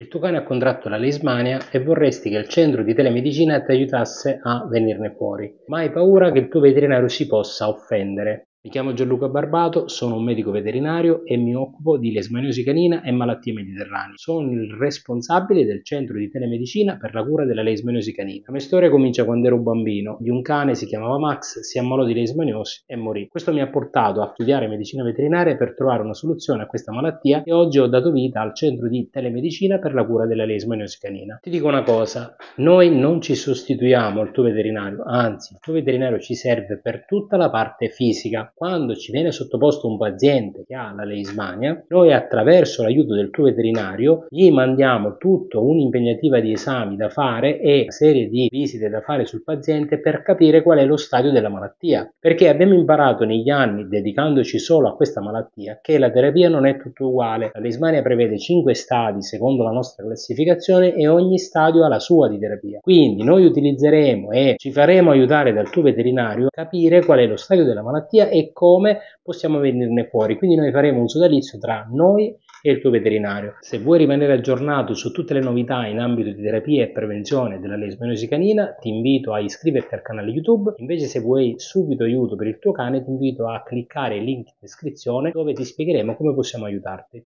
Il tuo cane ha contratto la leishmania e vorresti che il centro di telemedicina ti aiutasse a venirne fuori, ma hai paura che il tuo veterinario si possa offendere. Mi chiamo Gianluca Barbato, sono un medico veterinario e mi occupo di lesmaniosi canina e malattie mediterranee. Sono il responsabile del centro di telemedicina per la cura della leishmaniosi canina. La mia storia comincia quando ero bambino. Di un cane si chiamava Max, si ammalò di leishmaniosi e morì. Questo mi ha portato a studiare medicina veterinaria per trovare una soluzione a questa malattia e oggi ho dato vita al centro di telemedicina per la cura della leishmaniosi canina. Ti dico una cosa, noi non ci sostituiamo al tuo veterinario, anzi il tuo veterinario ci serve per tutta la parte fisica quando ci viene sottoposto un paziente che ha la leishmania, noi attraverso l'aiuto del tuo veterinario gli mandiamo tutto un'impegnativa di esami da fare e una serie di visite da fare sul paziente per capire qual è lo stadio della malattia. Perché abbiamo imparato negli anni, dedicandoci solo a questa malattia, che la terapia non è tutto uguale. La leishmania prevede 5 stadi secondo la nostra classificazione e ogni stadio ha la sua di terapia. Quindi noi utilizzeremo e ci faremo aiutare dal tuo veterinario a capire qual è lo stadio della malattia e come possiamo venirne fuori. Quindi noi faremo un sodalizio tra noi e il tuo veterinario. Se vuoi rimanere aggiornato su tutte le novità in ambito di terapia e prevenzione della leishmaniosi canina, ti invito a iscriverti al canale YouTube. Invece se vuoi subito aiuto per il tuo cane, ti invito a cliccare il link in descrizione dove ti spiegheremo come possiamo aiutarti.